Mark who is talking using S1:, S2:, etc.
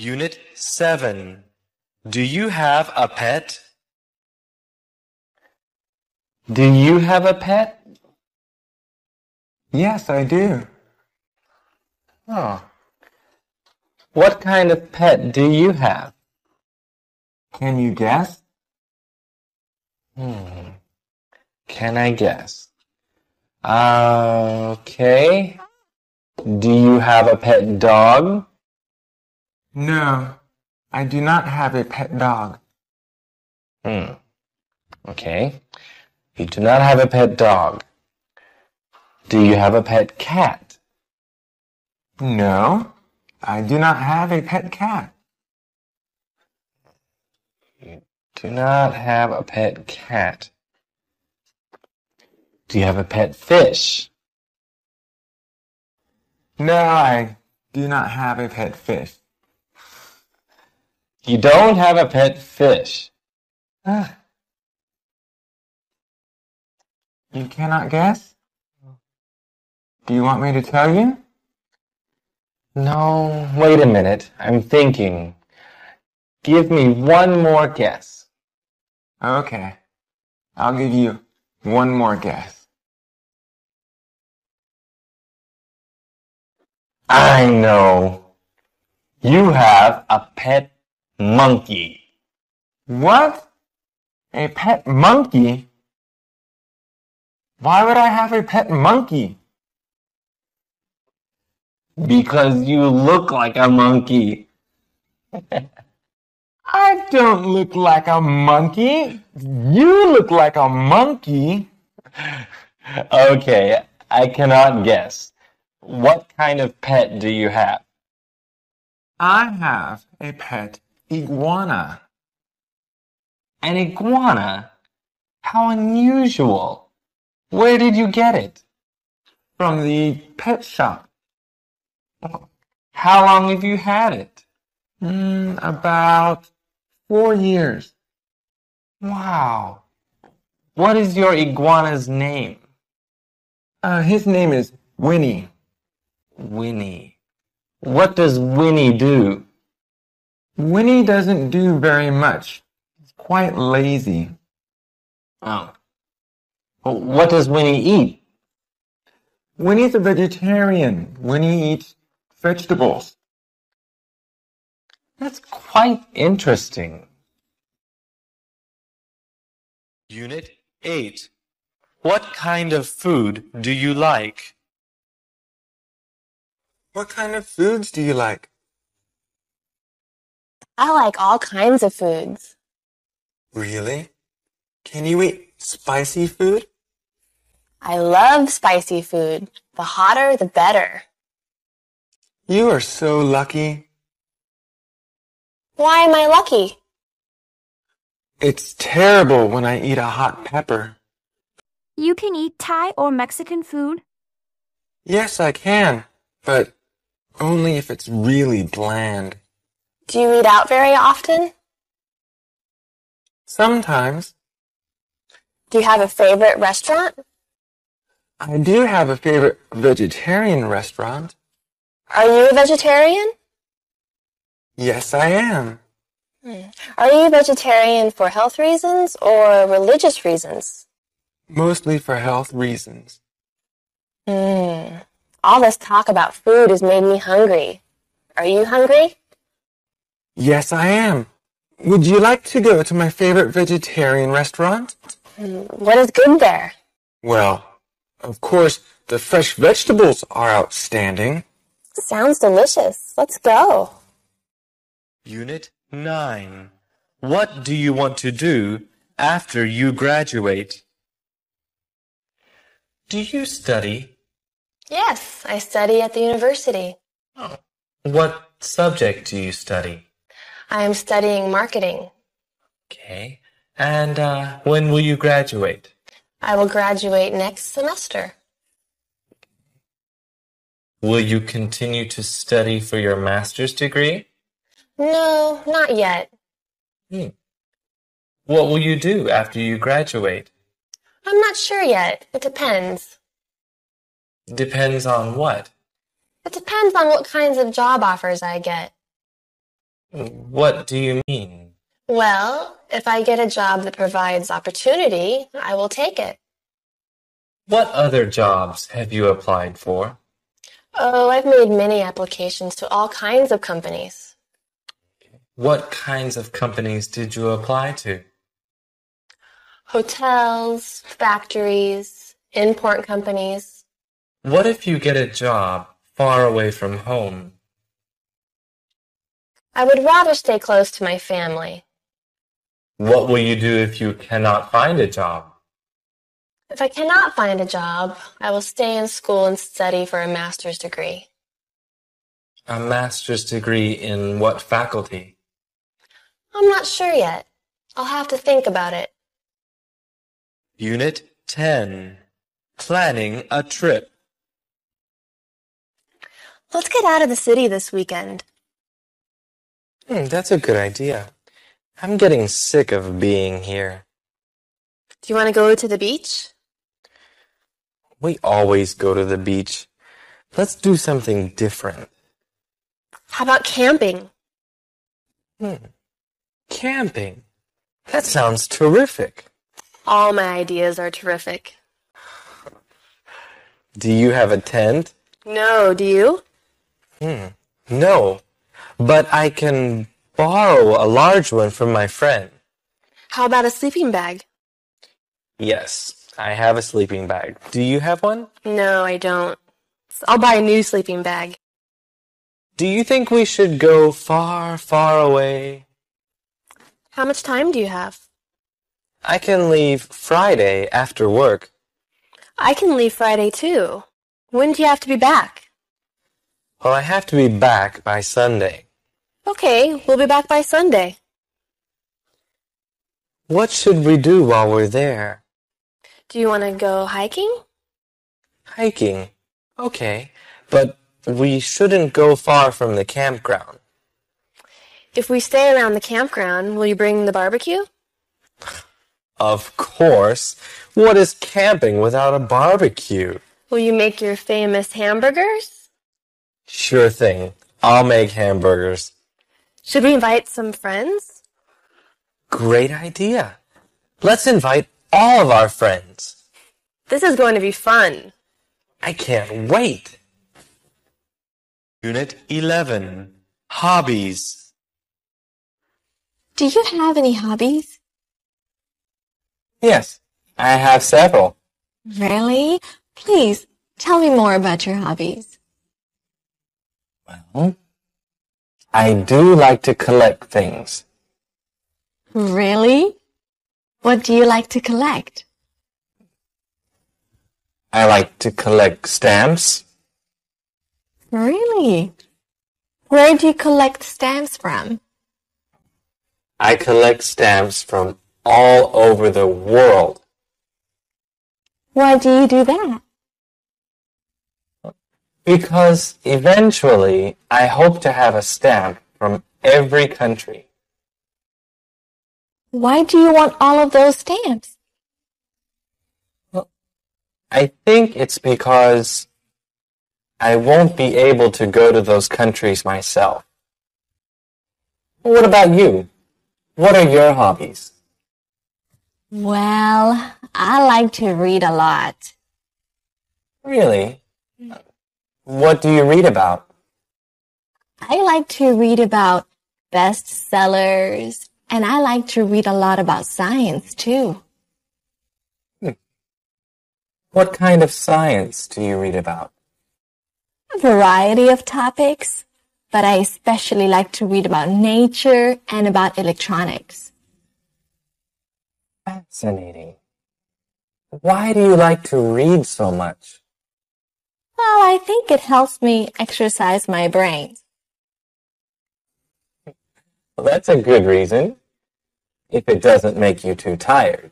S1: Unit 7. Do you have a pet?
S2: Do you have a pet?
S3: Yes, I do.
S2: Oh. What kind of pet do you have?
S3: Can you guess?
S2: Hmm. Can I guess? Okay. Do you have a pet dog?
S3: No, I do not have a pet dog.
S2: Hmm. Okay. You do not have a pet dog. Do you have a pet cat?
S3: No, I do not have a pet cat.
S2: You do not have a pet cat. Do you have a pet fish?
S3: No, I do not have a pet fish.
S2: You don't have a pet fish. Ah,
S3: You cannot guess? Do you want me to tell you?
S2: no, wait a minute. I'm thinking. Give me one more guess.
S3: Okay, I'll give you one more guess.
S2: I know. You have a pet monkey.
S3: What? A pet monkey? Why would I have a pet monkey?
S2: Because you look like a monkey.
S3: I don't look like a monkey. You look like a monkey.
S2: Okay, I cannot guess. What kind of pet do you have?
S3: I have a pet iguana.
S2: An iguana? How unusual. Where did you get it?
S3: From the pet shop.
S2: How long have you had it?
S3: Mm, about four years.
S2: Wow. What is your iguana's name?
S3: Uh, his name is Winnie.
S2: Winnie. What does Winnie do?
S3: Winnie doesn't do very much. He's quite lazy.
S2: Oh. Well, What does Winnie eat?
S3: Winnie's a vegetarian. Winnie eats vegetables.
S2: That's quite interesting.
S1: Unit 8. What kind of food do you like?
S3: What kind of foods do you like?
S4: I like all kinds of foods.
S3: Really? Can you eat spicy food?
S4: I love spicy food. The hotter, the better.
S3: You are so lucky.
S4: Why am I lucky?
S3: It's terrible when I eat a hot pepper.
S5: You can eat Thai or Mexican food.
S3: Yes, I can, but only if it's really bland.
S4: Do you eat out very often?
S3: Sometimes.
S4: Do you have a favorite restaurant?
S3: I do have a favorite vegetarian restaurant.
S4: Are you a vegetarian?
S3: Yes, I am.
S4: Are you vegetarian for health reasons or religious reasons?
S3: Mostly for health reasons.
S4: Hmm. All this talk about food has made me hungry. Are you hungry?
S3: Yes, I am. Would you like to go to my favorite vegetarian restaurant?
S4: Hmm, What is good there?
S3: Well, of course, the fresh vegetables are outstanding.
S4: Sounds delicious. Let's go.
S1: Unit 9. What do you want to do after you graduate? Do you study?
S4: Yes, I study at the university.
S1: What subject do you study?
S4: I am studying marketing.
S1: Okay. And uh, when will you graduate?
S4: I will graduate next semester.
S1: Will you continue to study for your master's degree?
S4: No, not yet.
S1: Hmm. What will you do after you graduate?
S4: I'm not sure yet. It depends.
S1: Depends on what.
S4: It depends on what kinds of job offers I get.
S1: What do you mean?
S4: Well, if I get a job that provides opportunity, I will take it.
S1: What other jobs have you applied for?
S4: Oh, I've made many applications to all kinds of companies.
S1: What kinds of companies did you apply to?
S4: Hotels, factories, import companies.
S1: What if you get a job far away from home?
S4: I would rather stay close to my family.
S1: What will you do if you cannot find a job?
S4: If I cannot find a job, I will stay in school and study for a master's degree.
S1: A master's degree in what faculty?
S4: I'm not sure yet. I'll have to think about it.
S1: Unit 10. Planning a trip.
S4: Let's get out of the city this weekend.
S3: Hmm, that's a good idea. I'm getting sick of being here.
S4: Do you want to go to the beach?
S3: We always go to the beach. Let's do something different.
S4: How about camping?
S3: Hmm. Camping. That sounds terrific.
S4: All my ideas are terrific.
S3: Do you have a tent?
S4: No, do you?
S3: Hmm. No, but I can borrow a large one from my friend.
S4: How about a sleeping bag?
S3: Yes, I have a sleeping bag. Do you have one?
S4: No, I don't. I'll buy a new sleeping bag.
S3: Do you think we should go far, far away?
S4: How much time do you have?
S3: I can leave Friday after work.
S4: I can leave Friday too. When do you have to be back?
S3: Well, I have to be back by Sunday.
S4: Okay, we'll be back by Sunday.
S3: What should we do while we're there?
S4: Do you want to go hiking?
S3: Hiking. Okay, but we shouldn't go far from the campground.
S4: If we stay around the campground, will you bring the barbecue?
S3: Of course. What is camping without a barbecue?
S4: Will you make your famous hamburgers?
S3: Sure thing. I'll make hamburgers.
S4: Should we invite some friends?
S3: Great idea. Let's invite all of our friends.
S4: This is going to be fun.
S3: I can't wait.
S1: Unit 11. Hobbies.
S6: Do you have any hobbies?
S2: Yes, I have several.
S6: Really? Please tell me more about your hobbies.
S2: Well, I do like to collect things.
S6: Really? What do you like to collect?
S2: I like to collect stamps.
S6: Really? Where do you collect stamps from?
S2: I collect stamps from all over the world.
S6: Why do you do that?
S2: Because eventually I hope to have a stamp from every country.
S6: Why do you want all of those stamps?
S2: I think it's because I won't be able to go to those countries myself. What about you? What are your hobbies?
S6: Well, I like to read a lot.
S2: Really? Mm. What do you read about?
S6: I like to read about bestsellers, and I like to read a lot about science too.
S2: What kind of science do you read about?
S6: A variety of topics, but I especially like to read about nature and about electronics.
S2: Fascinating. Why do you like to read so much?
S6: Well, I think it helps me exercise my brain.
S2: Well, that's a good reason. If it doesn't make you too tired.